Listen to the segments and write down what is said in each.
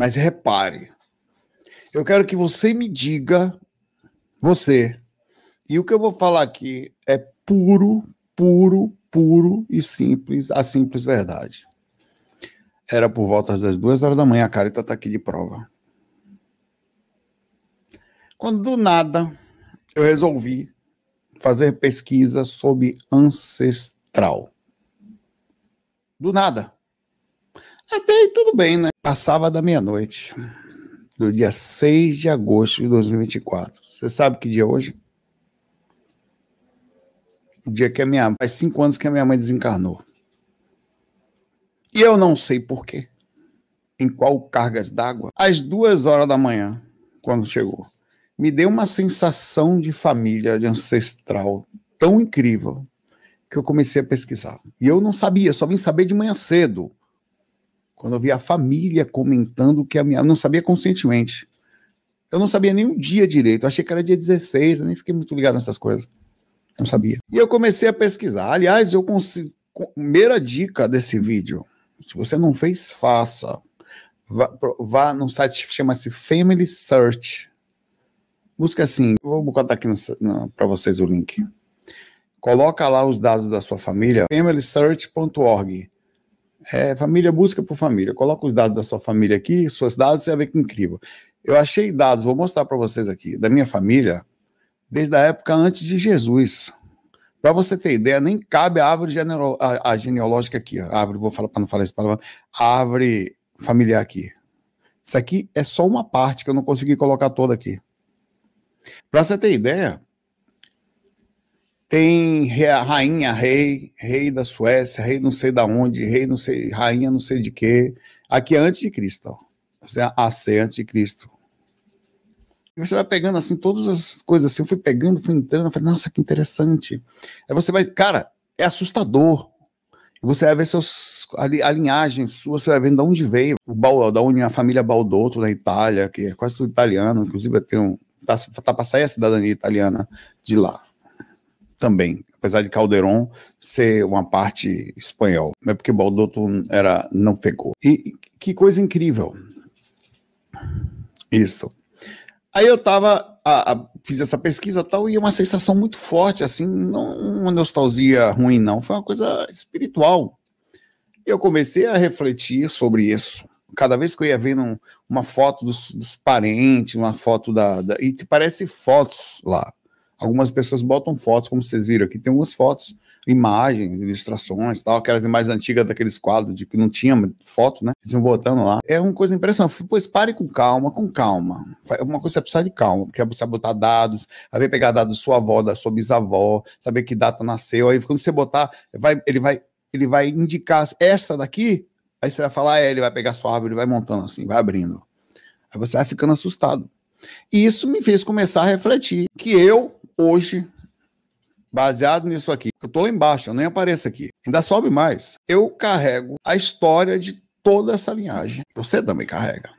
Mas repare, eu quero que você me diga, você, e o que eu vou falar aqui é puro, puro, puro e simples, a simples verdade. Era por volta das duas horas da manhã, a carita tá aqui de prova. Quando do nada eu resolvi fazer pesquisa sobre ancestral. Do nada. Até aí tudo bem, né? Passava da meia-noite, do dia 6 de agosto de 2024. Você sabe que dia é hoje? O dia que a minha. Faz cinco anos que a minha mãe desencarnou. E eu não sei porquê. Em qual cargas d'água? Às duas horas da manhã, quando chegou, me deu uma sensação de família, de ancestral tão incrível que eu comecei a pesquisar. E eu não sabia, só vim saber de manhã cedo. Quando eu vi a família comentando que a minha. Eu não sabia conscientemente. Eu não sabia nem o dia direito. Eu achei que era dia 16, eu nem fiquei muito ligado nessas coisas. Não sabia. E eu comecei a pesquisar. Aliás, eu consigo. Primeira dica desse vídeo: se você não fez, faça. Vá, vá num site que chama-se Family Search. Busca assim, vou botar aqui para vocês o link. Coloca lá os dados da sua família, familysearch.org. É, família busca por família. Coloca os dados da sua família aqui, seus dados, você vai ver que incrível. Eu achei dados, vou mostrar para vocês aqui, da minha família, desde a época antes de Jesus. Para você ter ideia, nem cabe a árvore a, a genealógica aqui. A árvore, vou falar para não falar isso, a árvore familiar aqui. Isso aqui é só uma parte que eu não consegui colocar toda aqui. Para você ter ideia, tem rainha, rei, rei da Suécia, rei não sei da onde, rei não sei, rainha não sei de quê. Aqui é antes de Cristo. Ó. AC antes de Cristo. E você vai pegando assim todas as coisas assim, eu fui pegando, fui entrando, eu falei, nossa, que interessante. Aí você vai, cara, é assustador. Você vai ver seus, a, a linhagem sua, você vai ver de onde veio. O da onde a família Baldotto na Itália, que é quase tudo italiano, inclusive tem um. Tá, tá para sair a cidadania italiana de lá também, apesar de Calderon ser uma parte espanhol, é porque Baldotto era não pegou. E que coisa incrível. Isso. Aí eu tava, a, a, fiz essa pesquisa tal, e uma sensação muito forte, assim, não uma nostalgia ruim, não, foi uma coisa espiritual. E eu comecei a refletir sobre isso. Cada vez que eu ia vendo uma foto dos, dos parentes, uma foto da, da. E parece fotos lá. Algumas pessoas botam fotos, como vocês viram aqui, tem algumas fotos, imagens, ilustrações, tal, aquelas imagens antigas daqueles quadros de que não tinha foto, né? Eles iam botando lá. É uma coisa impressionante. Pois pare com calma, com calma. É uma coisa você precisa de calma, porque você botar dados, aí pegar dados da sua avó, da sua bisavó, saber que data nasceu, aí quando você botar, vai, ele vai ele vai indicar essa daqui, aí você vai falar, é, ele vai pegar sua árvore, ele vai montando assim, vai abrindo. Aí você vai ficando assustado. E isso me fez começar a refletir que eu, hoje, baseado nisso aqui, eu tô lá embaixo, eu nem apareço aqui, ainda sobe mais. Eu carrego a história de toda essa linhagem. Você também carrega.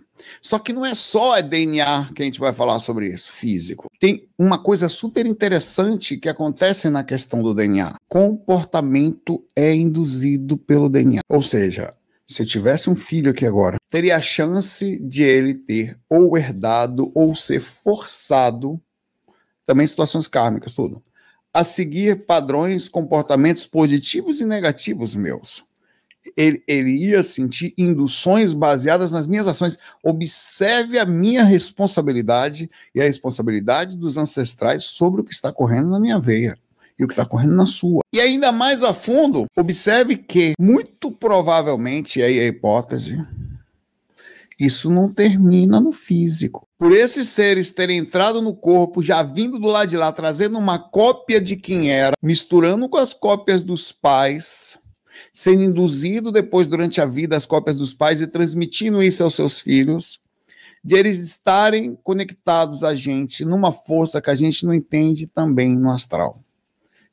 Só que não é só a DNA que a gente vai falar sobre isso, físico. Tem uma coisa super interessante que acontece na questão do DNA. Comportamento é induzido pelo DNA. Ou seja, se eu tivesse um filho aqui agora, teria a chance de ele ter ou herdado ou ser forçado também situações kármicas, tudo. A seguir padrões, comportamentos positivos e negativos meus. Ele, ele ia sentir induções baseadas nas minhas ações. Observe a minha responsabilidade e a responsabilidade dos ancestrais sobre o que está correndo na minha veia e o que está correndo na sua. E ainda mais a fundo, observe que, muito provavelmente, aí a hipótese, isso não termina no físico. Por esses seres terem entrado no corpo, já vindo do lado de lá, trazendo uma cópia de quem era, misturando com as cópias dos pais, sendo induzido depois durante a vida as cópias dos pais e transmitindo isso aos seus filhos, de eles estarem conectados a gente numa força que a gente não entende também no astral.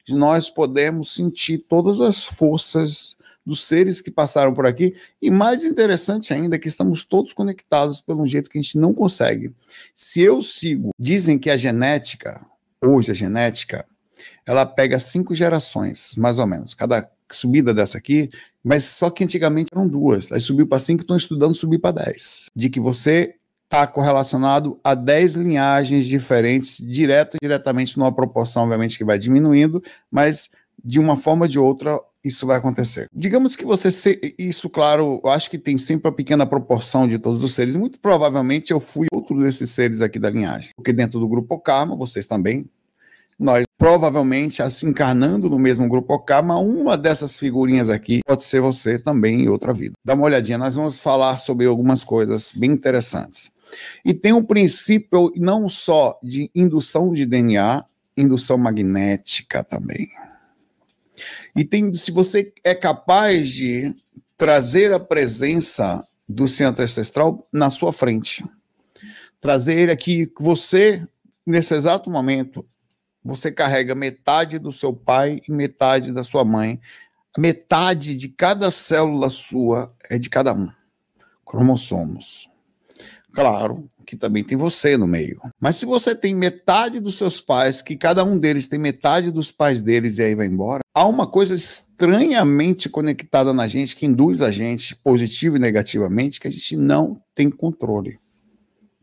De nós podemos sentir todas as forças dos seres que passaram por aqui, e mais interessante ainda é que estamos todos conectados pelo jeito que a gente não consegue. Se eu sigo, dizem que a genética, hoje a genética, ela pega cinco gerações, mais ou menos. Cada subida dessa aqui, mas só que antigamente eram duas. Aí subiu para cinco, estão estudando subir para dez. De que você está correlacionado a 10 linhagens diferentes, direto e diretamente numa proporção, obviamente, que vai diminuindo, mas de uma forma ou de outra isso vai acontecer. Digamos que você, se, isso, claro, eu acho que tem sempre a pequena proporção de todos os seres. Muito provavelmente eu fui outro desses seres aqui da linhagem, porque dentro do grupo Karma, vocês também, nós provavelmente, assim, encarnando no mesmo grupo Karma, uma dessas figurinhas aqui pode ser você também em outra vida. Dá uma olhadinha, nós vamos falar sobre algumas coisas bem interessantes. E tem um princípio não só de indução de DNA, indução magnética também. E tem, se você é capaz de trazer a presença do centro ancestral na sua frente, trazer ele aqui, você, nesse exato momento, você carrega metade do seu pai e metade da sua mãe. Metade de cada célula sua é de cada um. Cromossomos. Claro que também tem você no meio. Mas se você tem metade dos seus pais, que cada um deles tem metade dos pais deles e aí vai embora, há uma coisa estranhamente conectada na gente que induz a gente, positivo e negativamente, que a gente não tem controle.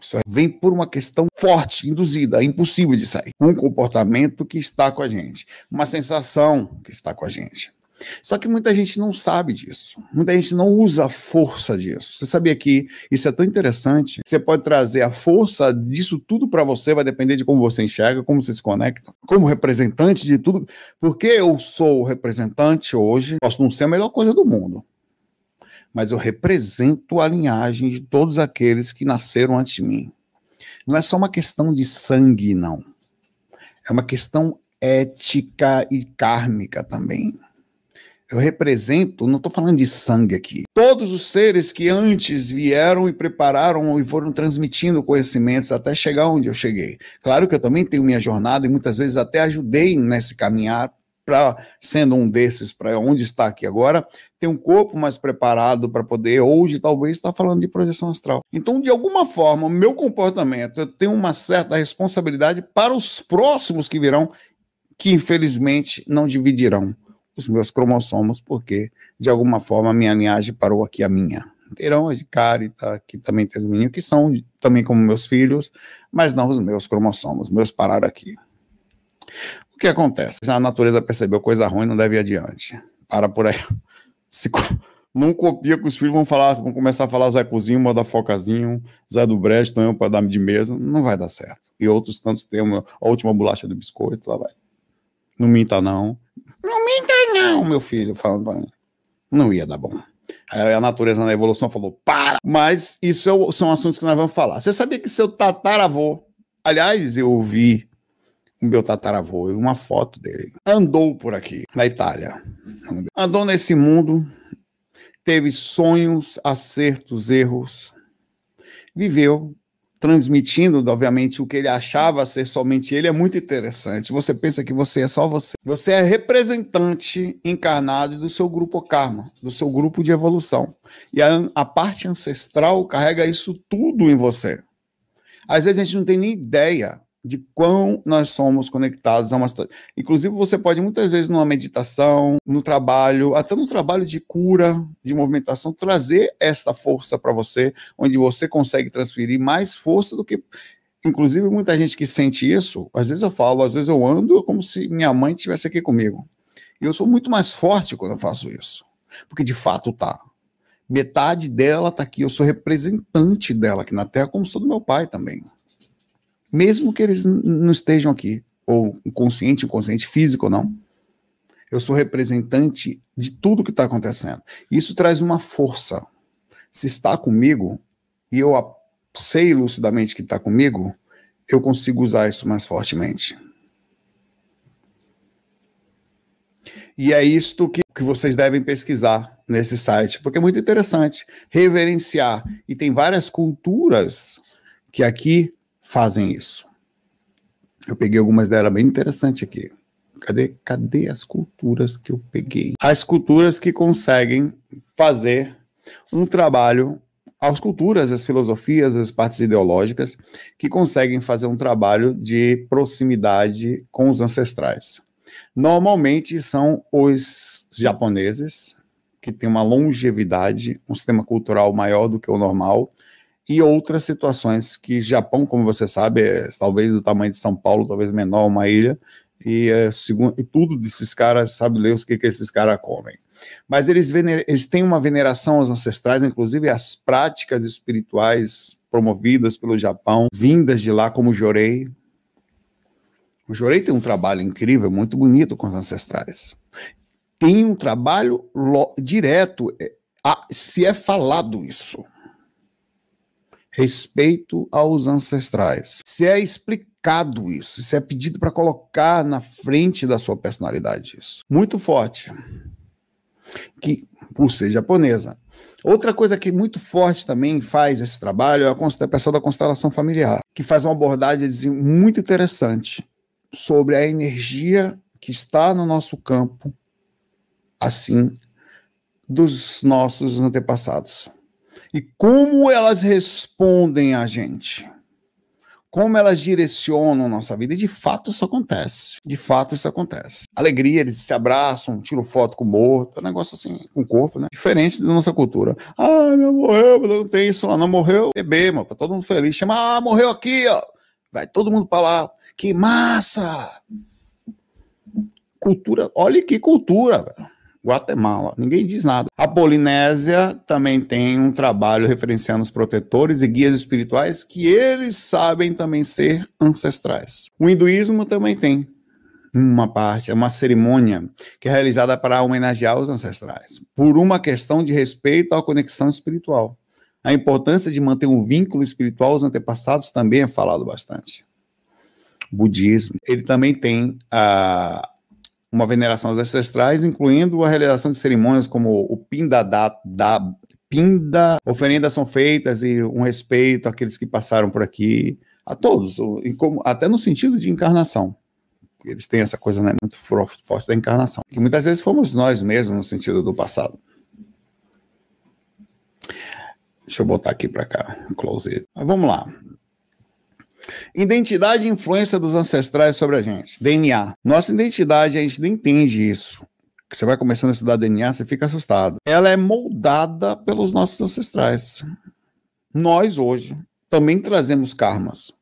Isso vem por uma questão forte, induzida, impossível de sair. Um comportamento que está com a gente, uma sensação que está com a gente. Só que muita gente não sabe disso. Muita gente não usa a força disso. Você sabia que isso é tão interessante? Você pode trazer a força disso tudo para você, vai depender de como você enxerga, como você se conecta. Como representante de tudo. Porque eu sou representante hoje, posso não ser a melhor coisa do mundo. Mas eu represento a linhagem de todos aqueles que nasceram antes de mim. Não é só uma questão de sangue, não. É uma questão ética e kármica também. Eu represento, não estou falando de sangue aqui, todos os seres que antes vieram e prepararam e foram transmitindo conhecimentos até chegar onde eu cheguei. Claro que eu também tenho minha jornada e muitas vezes até ajudei nesse caminhar para sendo um desses para onde está aqui agora, ter um corpo mais preparado para poder hoje talvez estar falando de projeção astral. Então, de alguma forma, meu comportamento, eu tenho uma certa responsabilidade para os próximos que virão, que infelizmente não dividirão os meus cromossomos, porque de alguma forma a minha linhagem parou aqui a minha. Terão de Carita, que também tem os meninos, que são também como meus filhos, mas não os meus cromossomos, meus pararam aqui. O que acontece? A natureza percebeu coisa ruim, não deve ir adiante. Para por aí. Se, não copia que os filhos vão falar, vão começar a falar Zé Cozinho, Moda Focazinho, Zé do Brecht, eu para dar de mesa, não vai dar certo. E outros tantos têm a última bolacha do biscoito, lá vai. Não minta não. Não minta não, meu filho, falando pra mim. Não ia dar bom. Aí a natureza na evolução falou, para! Mas isso é são assuntos que nós vamos falar. Você sabia que seu tataravô, aliás, eu vi o meu tataravô, uma foto dele, andou por aqui, na Itália. Andou nesse mundo, teve sonhos, acertos, erros, viveu, transmitindo, obviamente, o que ele achava ser somente ele, é muito interessante. Você pensa que você é só você. Você é representante encarnado do seu grupo karma, do seu grupo de evolução. E a, a parte ancestral carrega isso tudo em você. Às vezes a gente não tem nem ideia de quão nós somos conectados a uma Inclusive, você pode muitas vezes numa meditação, no trabalho, até no trabalho de cura, de movimentação, trazer essa força para você, onde você consegue transferir mais força do que. Inclusive, muita gente que sente isso, às vezes eu falo, às vezes eu ando como se minha mãe estivesse aqui comigo. E eu sou muito mais forte quando eu faço isso. Porque de fato tá. Metade dela tá aqui, eu sou representante dela aqui na Terra, como sou do meu pai também mesmo que eles não estejam aqui, ou consciente, inconsciente, físico ou não. Eu sou representante de tudo que está acontecendo. Isso traz uma força. Se está comigo e eu sei lucidamente que está comigo, eu consigo usar isso mais fortemente. E é isto que, que vocês devem pesquisar nesse site, porque é muito interessante reverenciar. E tem várias culturas que aqui fazem isso. Eu peguei algumas delas bem interessantes aqui. Cadê, cadê as culturas que eu peguei? As culturas que conseguem fazer um trabalho, as culturas, as filosofias, as partes ideológicas, que conseguem fazer um trabalho de proximidade com os ancestrais. Normalmente são os japoneses, que têm uma longevidade, um sistema cultural maior do que o normal, e outras situações que Japão, como você sabe, é talvez do tamanho de São Paulo, talvez menor, uma ilha, e, é, segundo, e tudo desses caras, sabe ler o que, que esses caras comem. Mas eles, eles têm uma veneração aos ancestrais, inclusive as práticas espirituais promovidas pelo Japão, vindas de lá, como o Jorei. O Jorei tem um trabalho incrível, muito bonito com os ancestrais. Tem um trabalho direto, é, se é falado isso respeito aos ancestrais. Se é explicado isso, se é pedido para colocar na frente da sua personalidade isso. Muito forte. Que, por ser japonesa. Outra coisa que muito forte também faz esse trabalho é a pessoa da constelação familiar, que faz uma abordagem muito interessante sobre a energia que está no nosso campo, assim, dos nossos antepassados e como elas respondem a gente. Como elas direcionam nossa vida. E de fato isso acontece. De fato isso acontece. Alegria, eles se abraçam, tiram foto com o morto, é um negócio assim, com o corpo, né? Diferente da nossa cultura. Ah, meu morreu, não tem isso lá. Não morreu, bebê, mano, pra todo mundo feliz. Chama, ah, morreu aqui, ó. Vai todo mundo pra lá. Que massa! Cultura, olha que cultura, velho. Guatemala, ninguém diz nada. A Polinésia também tem um trabalho referenciando os protetores e guias espirituais que eles sabem também ser ancestrais. O hinduísmo também tem uma parte, é uma cerimônia que é realizada para homenagear os ancestrais, por uma questão de respeito à conexão espiritual. A importância de manter um vínculo espiritual aos antepassados também é falado bastante. O budismo, ele também tem a uma veneração aos ancestrais, incluindo a realização de cerimônias como o Pinda da, da Pinda, oferendas são feitas e um respeito àqueles que passaram por aqui, a todos, até no sentido de encarnação. Eles têm essa coisa né, muito forte da encarnação, que muitas vezes fomos nós mesmos no sentido do passado. Deixa eu botar aqui para cá, close. Mas vamos lá. Identidade e influência dos ancestrais sobre a gente. DNA. Nossa identidade, a gente não entende isso. Você vai começando a estudar DNA, você fica assustado. Ela é moldada pelos nossos ancestrais. Nós, hoje, também trazemos karmas.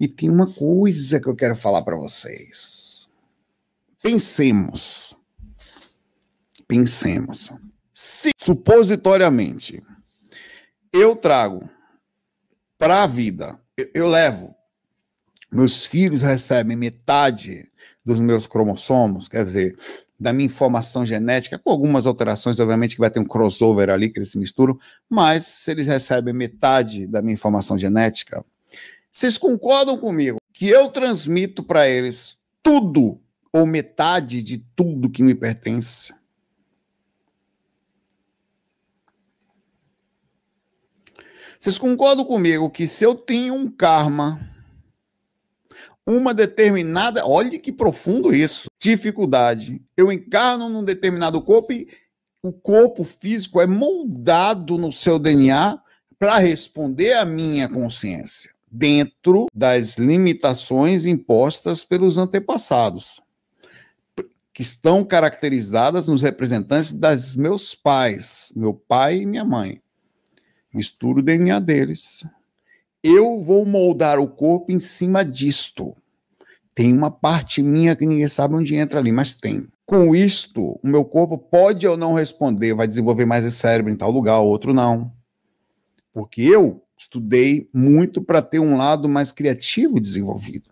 E tem uma coisa que eu quero falar para vocês. Pensemos. Pensemos. Se, supositoriamente, eu trago para a vida, eu, eu levo meus filhos recebem metade dos meus cromossomos, quer dizer, da minha informação genética, com algumas alterações, obviamente que vai ter um crossover ali que eles se misturam, mas se eles recebem metade da minha informação genética, vocês concordam comigo que eu transmito para eles tudo ou metade de tudo que me pertence? Vocês concordam comigo que se eu tenho um karma uma determinada, olhe que profundo isso, dificuldade. Eu encarno num determinado corpo e o corpo físico é moldado no seu DNA para responder à minha consciência, dentro das limitações impostas pelos antepassados, que estão caracterizadas nos representantes dos meus pais, meu pai e minha mãe. Misturo o DNA deles, eu vou moldar o corpo em cima disto. Tem uma parte minha que ninguém sabe onde entra ali, mas tem. Com isto, o meu corpo pode ou não responder, vai desenvolver mais esse cérebro em tal lugar, outro não. Porque eu estudei muito para ter um lado mais criativo desenvolvido.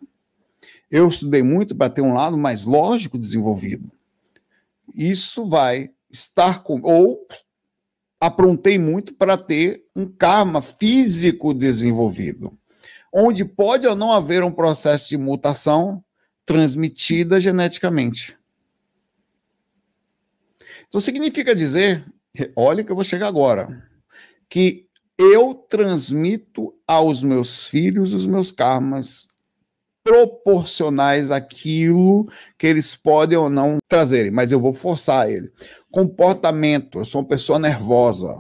Eu estudei muito para ter um lado mais lógico desenvolvido. Isso vai estar com. Ou aprontei muito para ter um karma físico desenvolvido, onde pode ou não haver um processo de mutação transmitida geneticamente. Então significa dizer, olha que eu vou chegar agora, que eu transmito aos meus filhos os meus karmas proporcionais àquilo que eles podem ou não trazerem, mas eu vou forçar ele. Comportamento, eu sou uma pessoa nervosa.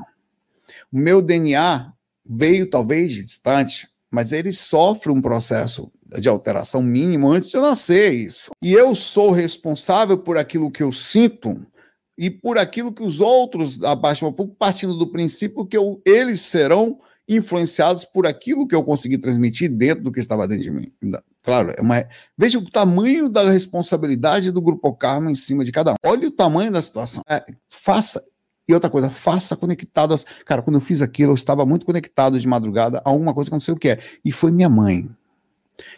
O meu DNA veio talvez de distante, mas ele sofre um processo de alteração mínima antes de eu nascer isso. E eu sou responsável por aquilo que eu sinto e por aquilo que os outros abaixo partindo do princípio que eu, eles serão influenciados por aquilo que eu consegui transmitir dentro do que estava dentro de mim. Claro, é uma... veja o tamanho da responsabilidade do grupo Karma em cima de cada um. Olha o tamanho da situação. É, faça. E outra coisa, faça conectado. Aos... Cara, quando eu fiz aquilo, eu estava muito conectado de madrugada a alguma coisa que eu não sei o que é. E foi minha mãe.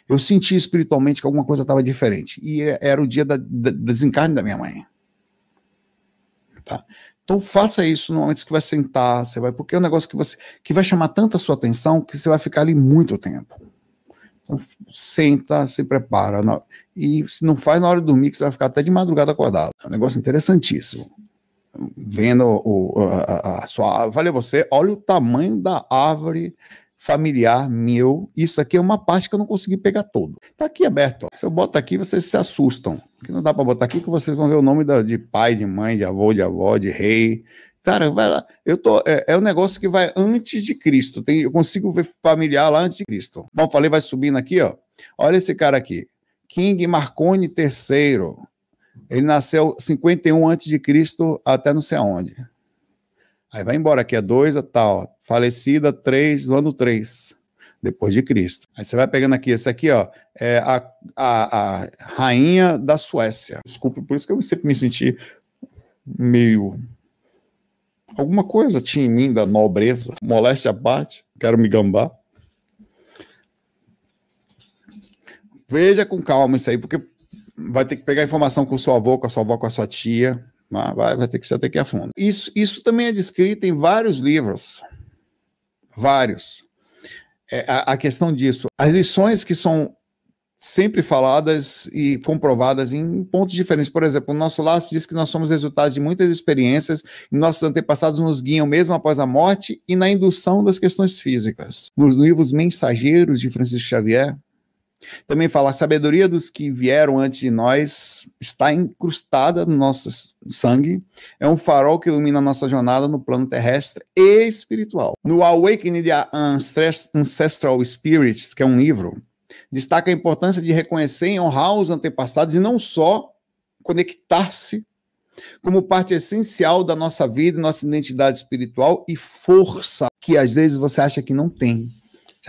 Eu senti espiritualmente que alguma coisa estava diferente. E é, era o dia da, da, da desencarne da minha mãe. Tá? Então faça isso no momento que vai sentar, você vai, porque é um negócio que você que vai chamar tanta sua atenção que você vai ficar ali muito tempo. Então, senta, se prepara. Na, e se não faz na hora de dormir, que você vai ficar até de madrugada acordado. É um negócio interessantíssimo. Vendo o, a, a, sua árvore. Falei você, olha o tamanho da árvore familiar meu. Isso aqui é uma parte que eu não consegui pegar todo. Tá aqui aberto. Ó. Se eu boto aqui, vocês se assustam. Que não dá para botar aqui que vocês vão ver o nome da, de pai, de mãe, de avô, de avó, de rei. Cara, vai lá. Eu tô, é, é um negócio que vai antes de Cristo. Tem, eu consigo ver familiar lá antes de Cristo. Bom, falei, vai subindo aqui, ó. Olha esse cara aqui. King Marconi III. Ele nasceu 51 antes de Cristo até não sei aonde. Aí vai embora, aqui é dois, tal, falecida três, no ano três, depois de Cristo. Aí você vai pegando aqui, esse aqui, ó, é a, a, a rainha da Suécia. Desculpe, por isso que eu sempre me senti meio. Alguma coisa tinha em mim da nobreza, moléstia à parte, quero me gambar. Veja com calma isso aí, porque vai ter que pegar informação com o seu avô, com a sua avó, com a sua tia, Vai, vai ter que ser ter que a fundo. Isso, isso também é descrito em vários livros. Vários. É, a, a questão disso. As lições que são sempre faladas e comprovadas em pontos diferentes. Por exemplo, o nosso laço diz que nós somos resultados de muitas experiências e nossos antepassados nos guiam mesmo após a morte e na indução das questões físicas. Nos livros Mensageiros de Francisco Xavier, também fala, a sabedoria dos que vieram antes de nós está incrustada no nosso sangue, é um farol que ilumina a nossa jornada no plano terrestre e espiritual. No Awakening the Ancestral Spirits, que é um livro, destaca a importância de reconhecer e honrar os antepassados e não só conectar-se como parte essencial da nossa vida, nossa identidade espiritual e força que às vezes você acha que não tem.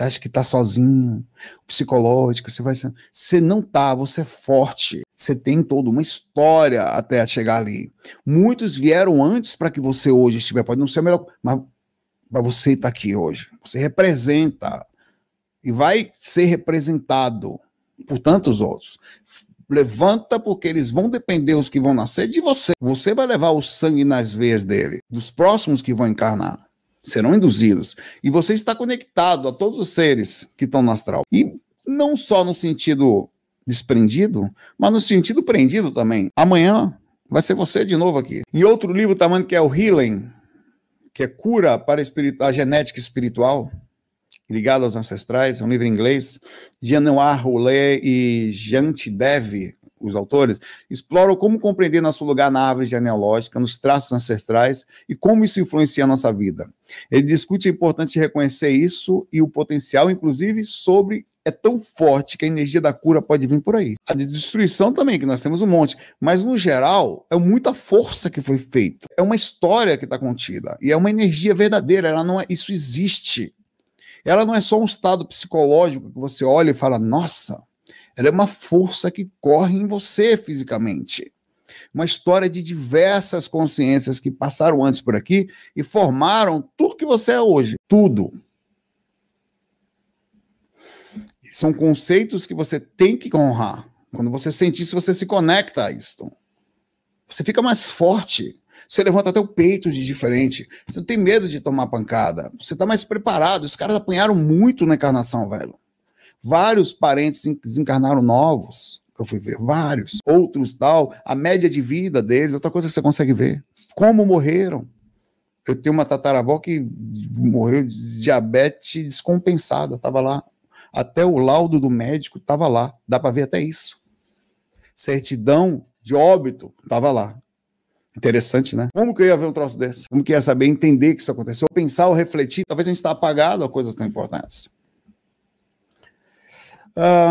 Você acha que está sozinho, psicológico, você vai. Você não tá, você é forte. Você tem toda uma história até chegar ali. Muitos vieram antes para que você hoje estiver. Pode não ser melhor, mas para você estar tá aqui hoje. Você representa e vai ser representado por tantos outros. Levanta, porque eles vão depender, os que vão nascer, de você. Você vai levar o sangue nas veias dele, dos próximos que vão encarnar serão induzidos. E você está conectado a todos os seres que estão no astral. E não só no sentido desprendido, mas no sentido prendido também. Amanhã vai ser você de novo aqui. E outro livro também que é o Healing, que é cura para a genética espiritual, ligado aos ancestrais, é um livro em inglês, Januar Roulet e Jante Dev, os autores, exploram como compreender nosso lugar na árvore genealógica, nos traços ancestrais e como isso influencia a nossa vida. Ele discute a importância de reconhecer isso e o potencial, inclusive, sobre é tão forte que a energia da cura pode vir por aí. A de destruição também, que nós temos um monte. Mas, no geral, é muita força que foi feita. É uma história que está contida. E é uma energia verdadeira. Ela não é, isso existe. Ela não é só um estado psicológico que você olha e fala, nossa, ela é uma força que corre em você fisicamente. Uma história de diversas consciências que passaram antes por aqui e formaram tudo que você é hoje. Tudo. São conceitos que você tem que honrar. Quando você sente isso, você se conecta a isto. Você fica mais forte. Você levanta até o peito de diferente. Você não tem medo de tomar pancada. Você está mais preparado. Os caras apanharam muito na encarnação, velho. Vários parentes desencarnaram novos, eu fui ver, vários. Outros tal, a média de vida deles, outra coisa que você consegue ver. Como morreram. Eu tenho uma tataravó que morreu de diabetes descompensada, estava lá. Até o laudo do médico estava lá, dá para ver até isso. Certidão de óbito estava lá. Interessante, né? Como que eu ia ver um troço desse? Como que eu ia saber entender que isso aconteceu? Pensar ou refletir, talvez a gente está apagado a coisas tão importantes. Uh,